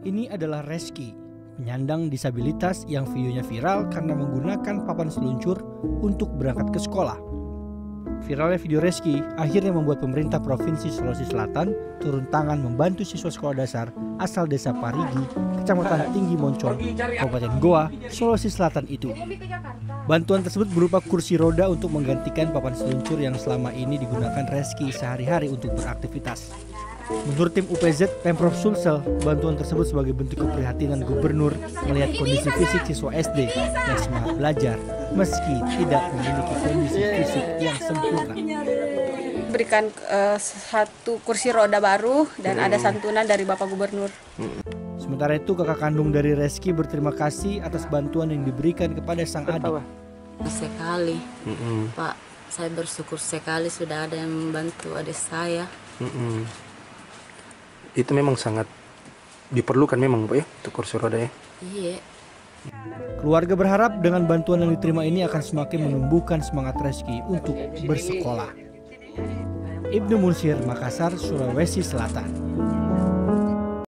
Ini adalah Reski, penyandang disabilitas yang videonya viral karena menggunakan papan seluncur untuk berangkat ke sekolah. Viralnya video Reski akhirnya membuat pemerintah Provinsi Sulawesi Selatan turun tangan membantu siswa sekolah dasar asal desa Parigi, Kecamatan Tinggi Moncong, Kabupaten Goa, Sulawesi Selatan itu. Bantuan tersebut berupa kursi roda untuk menggantikan papan seluncur yang selama ini digunakan Reski sehari-hari untuk beraktivitas. Menurut tim UPZ Pemprov Sulsel, bantuan tersebut sebagai bentuk keprihatinan gubernur melihat kondisi fisik siswa SD yang semangat belajar meski tidak memiliki kondisi fisik yang sempurna. berikan eh, satu kursi roda baru dan ada santunan dari Bapak Gubernur. Sementara itu kakak kandung dari Reski berterima kasih atas bantuan yang diberikan kepada sang adik. sekali Pak saya bersyukur sekali sudah ada yang membantu adik saya Mm-mm. Itu memang sangat diperlukan memang Pak ya untuk kursi roda ya. iya Keluarga berharap dengan bantuan yang diterima ini akan semakin menumbuhkan semangat Reski untuk bersekolah. Ibnu Munsir, Makassar, Sulawesi Selatan.